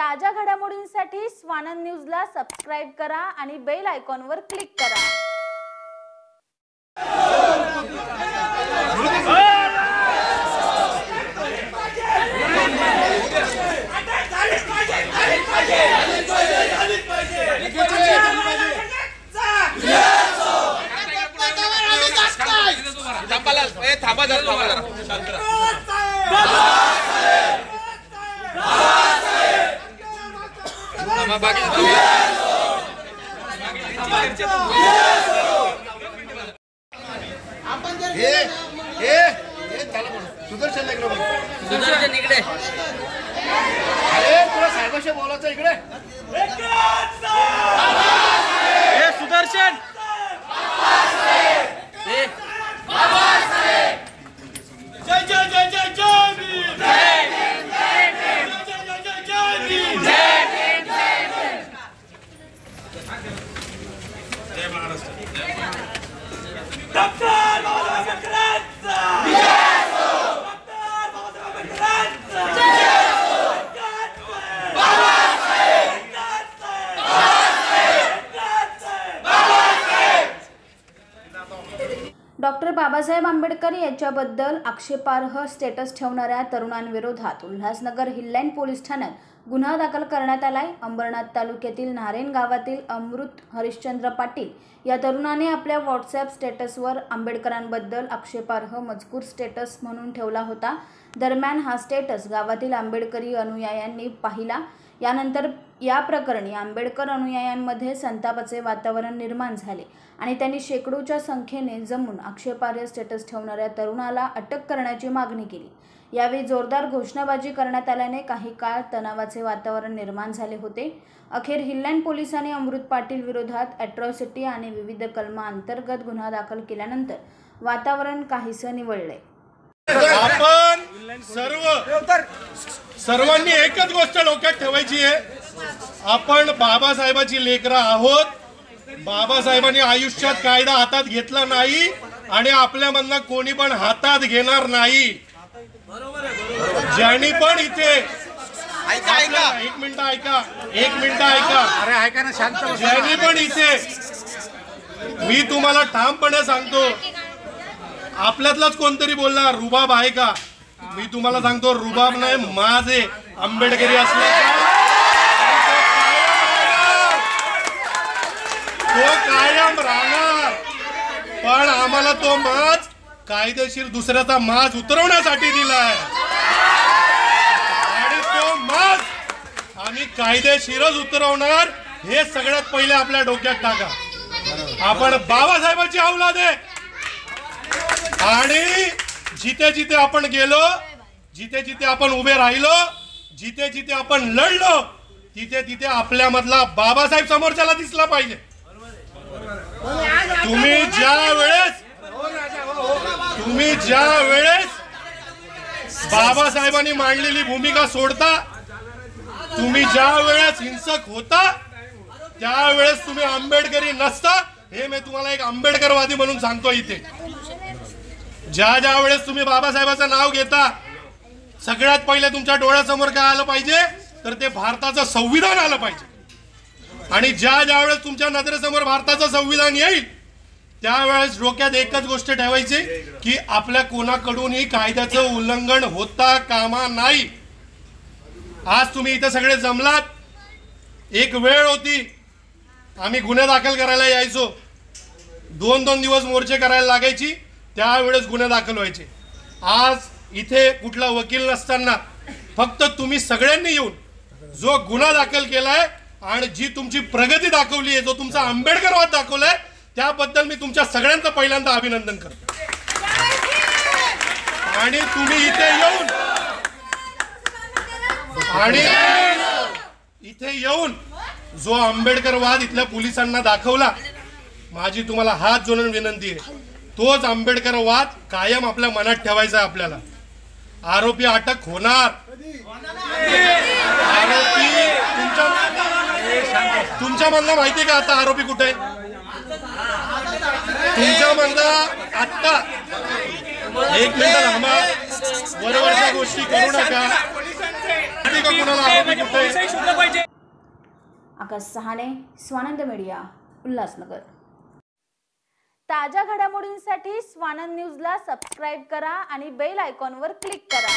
ताज्या घडामोडींसाठी स्वानंद न्यूजला सबस्क्राईब करा आणि बेल आयकॉनवर क्लिक करा. थांबा जरा थांबा जरा. हे हे हे बोल. सुदर्शन सुदर्शन इकडे. अरे तुला साहेबाशी बोलायचं इकडे ए सुदर्शन ए जय जय जय जय जय भीम जय भीम जय जय जय जय भीम डॉक्टर बाबासाहेब आंबेडकरांचा डॉक्टर बाबासाहेब आंबेडकरांचा डॉक्टर बाबासाहेब आंबेडकर यांच्याबद्दल आक्षेपार्ह स्टेटस ठेवणाऱ्या तरुणांविरोधात उल्हासनगर हिल्लाईन पोलीस ठाण्यात गुन्हा दाखल करण्यात आलाय. अंबरनाथ तालुक्यातील नारेन गावातील अमृत हरिश्चंद्र पाटील या तरुणाने आपल्या व्हॉट्सॲप स्टेटसवर आंबेडकरांबद्दल आक्षेपार्ह मजकूर स्टेटस म्हणून ठेवला होता. दरम्यान हा स्टेटस गावातील आंबेडकरी अनुयायांनी पाहिला. यानंतर या प्रकरणी आंबेडकर अनुयायांमध्ये संतापाचे वातावरण निर्माण झाले आणि त्यांनी शेकडोच्या संख्येने जमून आक्षेपार्ह स्टेटस ठेवणाऱ्या तरुणाला अटक करण्याची मागणी केली. यावेळी जोरदार घोषणाबाजी करण्यात आल्याने काही काळ तणावाचे वातावरण निर्माण झाले होते. अखेर हिल्लँड पोलिसांनी अमृत पाटील विरोधात अॅट्रॉसिटी आणि विविध कलमा अंतर्गत गुन्हा दाखल केल्यानंतर वातावरण काहीसं निवळलंय. आपण सर्व सर्वांनी एकच गोष्ट डोक्यात ठेवायची आहे. आपण बाबासाहेबाची लेकरं आहोत. बाबासाहेबांनी आयुष्यात कायदा हातात घेतला नाही आणि आपल्यामधनं कोणी पण हातात घेणार नाही. ज्यांनी पण इथे ऐका ऐका. एक मिनिट ऐका एक मिनिट ऐका. अरे ऐका ना शांत. ज्यांनी पण इथे मी तुम्हाला ठामपणे सांगतो आपल्यातलाच कोणतरी बोलला रुबाब आहे का? मी तुम्हाला सांगतो रुबाब नाही माझे आंबेडकरी असल्याचा तो कायम राहणार पण तो माज कायदेशीर दुसऱ्याचा माज उतरवण्यासाठी दिलाय. आणि तो माज आम्ही कायदेशीरच उतरवणार हे सगळ्यात पहिले आपल्या डोक्यात टाका. आपण बाबासाहेबांची औलाद आहे. आणि जिथे जिथे आपण गेलो जिथे जिथे आपण उभे राहिलो जिथे जिथे आपण लढलो तिथे तिथे आपल्यामधला बाबासाहेब समोरच्याला दिसला पाहिजे. तुम्ही ज्या वेळेस तुम्ही ज्या वेळेस बाबासाहेबांनी मांडलेली भूमिका सोडता तुम्ही ज्या वेळेस हिंसक होता त्यावेळेस तुम्ही आंबेडकरी नसता हे मी तुम्हाला एक आंबेडकरवादी म्हणून सांगतो इथे. ज्या ज्या वेळेस तुम्ही बाबासाहेबाचं नाव घेता सगळ्यात पहिले तुमच्या डोळ्यासमोर काय आलं पाहिजे? तर ते भारताचं संविधान आलं पाहिजे. आणि ज्या ज्या वेळेस तुमच्या नजरेसमोर भारताचं संविधान येईल त्यावेळेस डोक्यात एकच गोष्ट ठेवायची की आपल्या कोणाकडूनही कायद्याचं उल्लंघन होता कामा नाही. आज तुम्ही इथे सगळे जमलात. एक वेळ होती. आम्ही गुन्हे दाखल करायला यायचो. दोन दोन दिवस मोर्चे करायला लागायची. त्यावेळेस गुन्हे दाखल व्हायचे. आज इथे कुठला वकील नसताना फक्त तुम्ही सगळ्यांनी येऊन जो गुन्हा दाखल केलाय आणि जी तुमची प्रगती दाखवली आहे जो तुमचा आंबेडकरवाद दाखवलाय त्याबद्दल मी तुमच्या सगळ्यांचं पहिल्यांदा अभिनंदन करतो. आणि तुम्ही इथे येऊन आणि इथे येऊन जो आंबेडकरवाद इथल्या पोलिसांना दाखवला माझी तुम्हाला हात जोडून विनंती आहे. तोच आंबेडकरवाद कायम आपल्या मनात ठेवायचा आहे आपल्याला. आरोपी अटक होणार. आरोपी तुमच्या तुमच्या मधला माहिती का आता आरोपी कुठे आहे? तुमच्या मधला आत्ता एक मिनिट थांबा. वरवरच्या गोष्टी करू नका. आकाश सहाने स्वानंद मीडिया उल्हासनगर. ताज्या घडामोडींसाठी स्वानंद न्यूजला सबस्क्राईब करा आणि बेल आयकॉनवर क्लिक करा.